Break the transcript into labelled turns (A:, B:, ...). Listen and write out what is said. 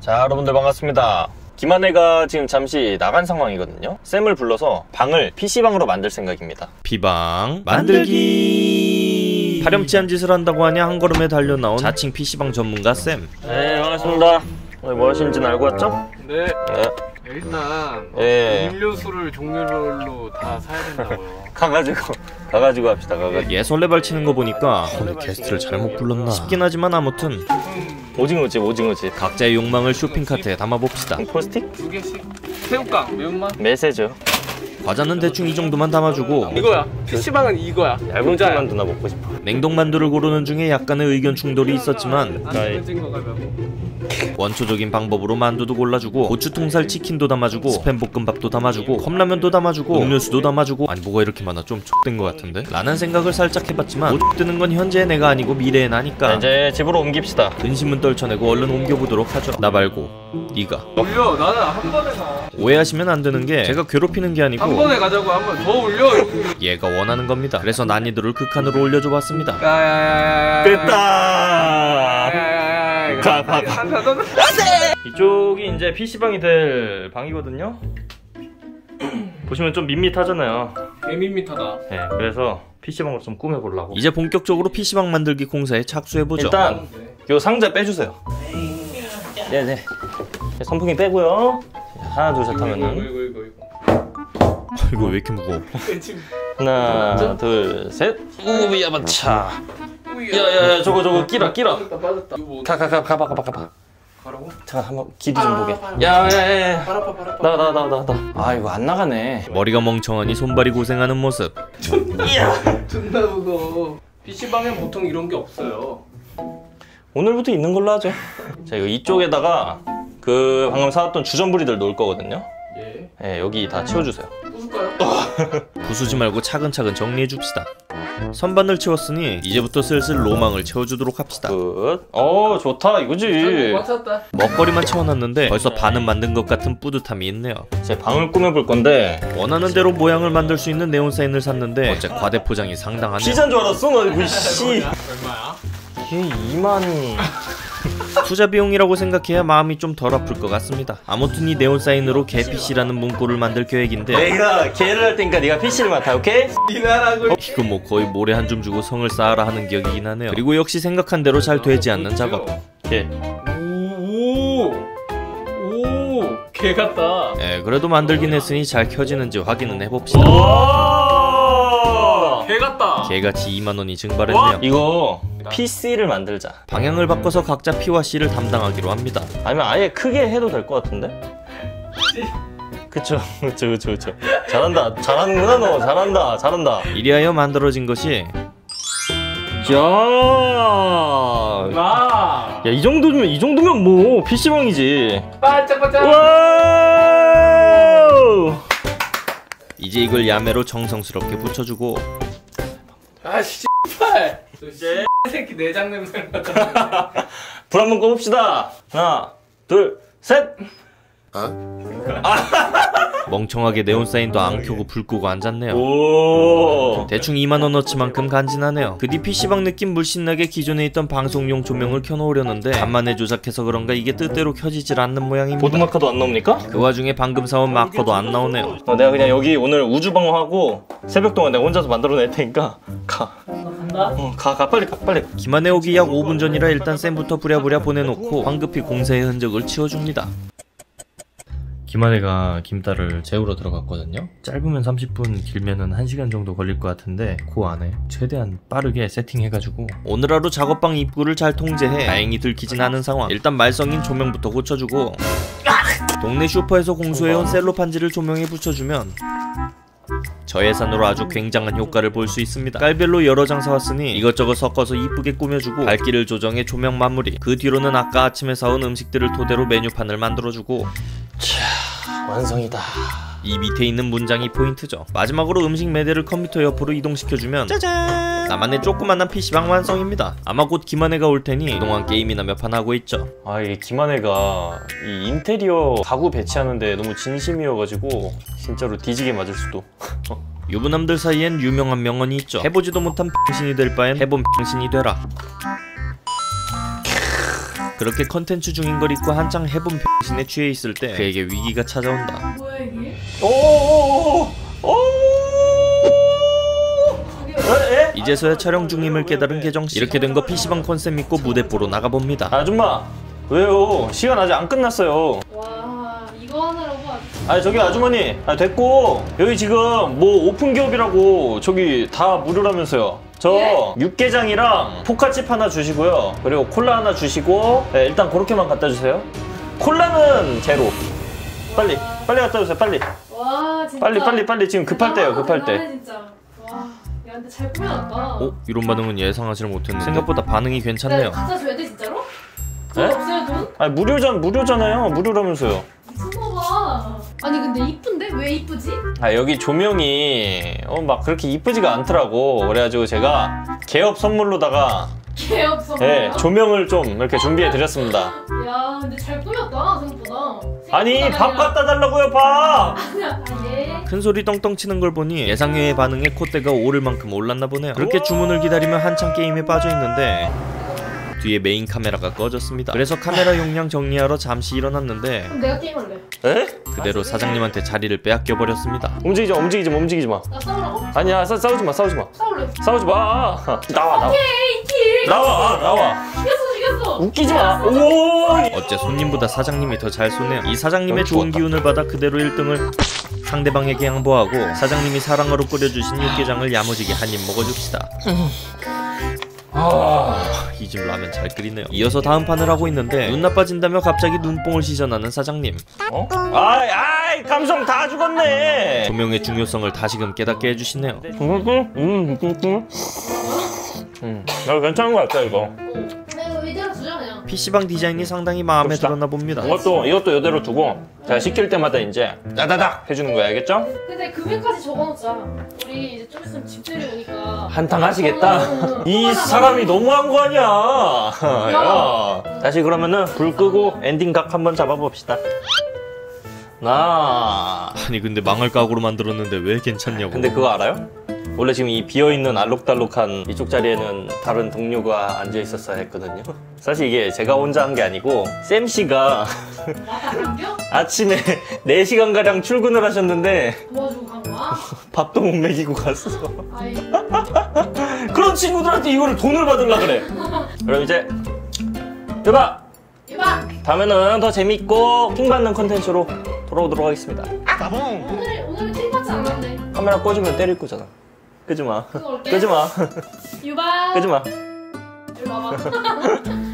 A: 자, 여러분들 반갑습니다. 김한혜가 지금 잠시 나간 상황이거든요. 쌤을 불러서 방을 PC방으로 만들 생각입니다.
B: 비방 만들기 파렴치한 짓을 한다고 하냐 한 걸음에 달려 나온 자칭 PC방 전문가 쌤
A: 네, 반갑습니다. 오늘 뭐 하시는지는 알고 왔죠?
C: 네,
A: 네.
C: 일단
A: 예.
C: 음료수를 종류별로 다 사야 된다고요.
A: 가가지고, 가가지고 합시다, 가가지고.
B: 얘 설레발 치는 거 보니까 오늘 게스트를 잘못 불렀나 싶긴 하지만 아무튼
A: 오징어집, 오징어집.
B: 각자의 욕망을 쇼핑카트에 담아봅시다
A: 포스틱?
C: 두 개씩. 새우깡, 매운맛.
A: 메세죠.
B: 과자는 대충 이 정도만 담아주고
C: 이거야. PC방은 이거야.
A: 얇은
C: 모자야.
A: 만 누나 먹고 싶어.
B: 냉동만두를 고르는 중에 약간의 의견 충돌이 있었지만. 원초적인 방법으로 만두도 골라주고 고추통살 치킨도 담아주고 스팸 볶음밥도 담아주고 컵라면도 담아주고 음료수도 담아주고 아니 뭐가 이렇게 많아 좀 X된 것 같은데? 라는 생각을 살짝 해봤지만 못 뜨는 건 현재의 내가 아니고 미래의
A: 자,
B: 나니까
A: 이제 집으로 옮깁시다.
B: 근심은 떨쳐내고 얼른 옮겨보도록 하죠 나 말고 네가
C: 올려. 나는 한 번에 가.
B: 오해하시면 안 되는 게 제가 괴롭히는
C: 게한
B: 아니고
C: 번에 가자고 한 번 더 올려.
B: 얘가 원하는 겁니다 그래서 난이도를 극한으로 올려줘 봤습니다
C: 야야야야야.
A: 됐다! 가, 가. 이쪽이 이제 PC방이 될 방이거든요. 보시면 좀 밋밋하잖아요.
C: 개 밋밋하다.
A: 네, 그래서 PC방으로 좀 꾸며보려고.
B: 이제 본격적으로 PC방 만들기 공사에 착수해보죠
A: 일단 요 상자 빼주세요. 네네. 선풍기 빼고요. 하나 둘 셋 하면은
C: 이거 이거 이거.
B: 이거 왜 이렇게 무거워.
A: 하나 둘 셋. 우야 반차. 야야야 저거 저거 끼라 끼라. 가가가 가봐 가봐 가봐.
C: 가라고?
A: 잠깐 한번 길이 좀 보게. 야야야. 나가 나가 나가 나가. 아 이거 안 나가네.
B: 머리가 멍청하니 손발이 고생하는 모습
C: 존나 무거워. PC방엔 보통 이런 게 없어요.
A: 오늘부터 있는 걸로 하죠. 자 이거 이쪽에다가 그 방금 사왔던 주전부리들 놓을 거거든요.
C: 예.
A: 네, 여기 다 채워주세요.
C: 부술까요?
B: 부수지 말고 차근차근 정리해줍시다 선반을 채웠으니 이제부터 슬슬 로망을 채워주도록 합시다
A: 끝. 어 좋다 이거지.
C: 맞췄다.
B: 먹거리만 채워놨는데 벌써 반은 만든 것 같은 뿌듯함이 있네요
A: 제 방을 꾸며볼 건데
B: 원하는 대로 모양을 만들 수 있는 네온사인을 샀는데 어째 과대포장이 상당하네요
A: 피자인 줄 알았어 나 이거 씨.
C: 얼마야?
A: 이게 2만.
B: 투자 비용이라고 생각해야 마음이 좀 덜 아플 것 같습니다 아무튼 이 네온 사인으로 개PC라는 문구를 만들 계획인데
A: 내가 개를 할 테니까 네가 PC를 맡아 오케이?
C: 니나라고.
B: 이거 뭐 거의 모래 한 줌 주고 성을 쌓아라 하는 기억이긴 하네요 그리고 역시 생각한 대로 잘 되지 않는 작업
A: 개.
C: 오. 오. 개 같다.
B: 예, 그래도 만들긴 했으니 잘 켜지는지 확인은 해봅시다
A: 오!
C: 개 같다.
B: 개같이 2만원이 증발했네요
A: 이거 PC를 만들자.
B: 방향을 바꿔서 각자 P와 C를 담당하기로 합니다
A: 아니면 아예 크게 해도 될 것 같은데? 그쵸, 그쵸, 그쵸, 그쵸. 잘한다, 잘하는구나, 너. 잘한다, 잘한다.
B: 이리하여 만들어진 것이
A: 야,
C: 나.
A: 야, 이 정도면, 이 정도면 뭐, PC방이지.
C: 반짝반짝.
A: 와!
B: 이제 이걸 야매로 정성스럽게 붙여주고
C: 아 씨발. 저 씨. 새끼 내장 냄새 나다.
A: 불 한번 꺼봅시다. 하나, 둘, 셋!
B: 멍청하게 네온사인도 안 켜고 불 끄고 앉았네요.
A: 오!
B: 대충 2만원어치만큼 간지나네요. 그뒤 PC방 느낌 물씬나게 기존에 있던 방송용 조명을 켜놓으려는데 간만에 조작해서 그런가 이게 뜻대로 켜지질 않는 모양입니다.
A: 보드마카도 안 나옵니까?
B: 그 와중에 방금 사온 마커도 안 나오네요.
A: 어, 내가 그냥 여기 오늘 우주방어하고 새벽 동안 내가 혼자서 만들어낼 테니까 가. 어, 가, 가, 빨리 가, 빨리.
B: 기만해 오기 약 5분 전이라 일단 쌤부터 부랴부랴 보내놓고 황급히 공사의 흔적을 치워줍니다 김한혜가 김딸을 재우러 들어갔거든요. 짧으면 30분 길면은 1시간 정도 걸릴 것 같은데 그 안에 최대한 빠르게 세팅해가지고 오늘 하루 작업방 입구를 잘 통제해 다행히 들키진 않은 상황. 일단 말썽인 조명부터 고쳐주고 동네 슈퍼에서 공수해온 셀로 판지를 조명에 붙여주면 저예산으로 아주 굉장한 효과를 볼 수 있습니다. 깔별로 여러 장 사왔으니 이것저것 섞어서 이쁘게 꾸며주고 밝기를 조정해 조명 마무리. 그 뒤로는 아까 아침에 사온 음식들을 토대로 메뉴판을 만들어주고
A: 완성이다.
B: 이 밑에 있는 문장이 포인트죠. 마지막으로 음식 매대를 컴퓨터 옆으로 이동시켜주면 짜잔! 나만의 조그만한 PC방 완성입니다. 아마 곧 김한혜가 올 테니 그동안 게임이나 몇 판 하고 있죠.
A: 아 이게 김한혜가 이 인테리어 가구 배치하는데 너무 진심이어가지고 진짜로 뒤지게 맞을 수도.
B: 유부남들 사이엔 유명한 명언이 있죠. 해보지도 못한 병신이 될 바엔 해본 병신이 되라. 그렇게 컨텐츠 중인 걸 잊고 한창 해본 병신에 취해 있을 때 그에게 위기가 찾아온다.
D: 뭐야 이게?
B: 이제서야 촬영 중임을 깨달은 계정씨 이렇게 된 거 PC방 컨셉 믿고 무대뽀로 나가봅니다.
A: 아줌마 왜요? 시간 아직 안 끝났어요.
D: 와 이거 하느라고 아주
A: 아 저기 아주머니 아 됐고 여기 지금 뭐 오픈 기업이라고 저기 다 무료라면서요. 저
D: 예?
A: 육개장이랑 포카칩 하나 주시고요. 그리고 콜라 하나 주시고 네, 일단 그렇게만 갖다 주세요. 콜라는 제로. 빨리 빨리 갖다 주세요. 빨리
D: 와 진짜
A: 빨리 빨리 빨리 지금 급할 때요 급할 때.
D: 진짜 와 야 근데 잘 꾸며놨다
B: 어? 이런 반응은 예상하지 못했는데 생각보다 반응이
D: 나
B: 괜찮네요.
D: 갖다 줘야 돼 진짜로? 돈
A: 네?
D: 없어요 돈?
A: 아 무료전 무료잖아요. 무료라면서요.
D: 미친거봐 아니 근데 이쁜데? 왜 이쁘지?
A: 아 여기 조명이 어, 막 그렇게 이쁘지가 않더라고. 그래가지고 제가 개업 선물로다가
D: 개 없어
A: 예, 조명을 좀 이렇게 준비해 드렸습니다.
D: 야 근데 잘 꾸몄다 생각보다
A: 아니 밥 갖다 달라고요 밥.
D: 아니라 아예
B: 큰 소리 떵떵 치는 걸 보니 예상외의 반응에 콧대가 오를 만큼 올랐나 보네요. 그렇게 주문을 기다리며 한창 게임에 빠져 있는데 뒤에 메인 카메라가 꺼졌습니다. 그래서 카메라 용량 정리하러 잠시 일어났는데
D: 그럼 내가 게임할래
A: 에?
B: 그대로 사장님한테 자리를 빼앗겨 버렸습니다.
A: 움직이지 마, 움직이지 마, 움직이지 마.
D: 나 싸우라고?
A: 아니야 싸, 싸우지 마 싸우지 마
D: 싸울래
A: 싸우지 마. 나와 나와
D: 에이 kill
A: 나와 나와.
D: 죽였어 죽였어
A: 웃기지 마. 오.
B: 어째 손님보다 사장님이 더 잘 쏘네요. 이 사장님의 좋은
A: 좋았다.
B: 기운을 받아 그대로 1등을 상대방에게 양보하고 사장님이 사랑으로 끓여주신 육개장을 야무지게 한 입 먹어줍시다.
A: 아.
B: 이 집 라면 잘 끓이네요. 이어서 다음 판을 하고 있는데 눈 나빠진다며 갑자기 눈뽕을 시전하는 사장님.
A: 어? 아이 아이 감성 다 죽었네.
B: 조명의 중요성을 다시금 깨닫게 해주시네요.
A: 음, 음, 음, 음. 나 괜찮은 것 같다 이거.
B: PC방 디자인이 상당히 마음에
A: 봅시다.
B: 들었나 봅니다.
A: 이것도 이것도 이대로 두고 제가 시킬 때마다 이제 따다닥 해주는 거야 알겠죠?
D: 근데 금액까지 적어놓자 우리 이제 좀 있으면 집들이 오니까
A: 한탕 하시겠다.
D: 응, 응.
A: 이 사람이 너무한 거 아니야. 야. 다시 그러면은 불 끄고 엔딩 각 한번 잡아봅시다. 나.
B: 아니 근데 망할 각오로 만들었는데 왜 괜찮냐고.
A: 근데 그거 알아요? 원래 지금 이 비어있는 알록달록한 이쪽 자리에는 다른 동료가 앉아 있었어야 했거든요. 사실 이게 제가 혼자 한 게 아니고 쌤 씨가? 아침에 4시간 가량 출근을 하셨는데
D: 도와주고 간 거야?
A: 밥도 못 먹이고 갔어. 그런 친구들한테 이거를 돈을 받으려 그래. 그럼 이제 대박.
D: 이봐
A: 다음에는 더 재밌고 킹 받는 컨텐츠로 돌아오도록 하겠습니다.
D: 오늘 오늘은 킹받지 않았네
A: 카메라 꺼지면 때릴 거잖아. 끄지 마. 끄지 마.
D: 유바
A: 끄지 마.
D: 이리 와봐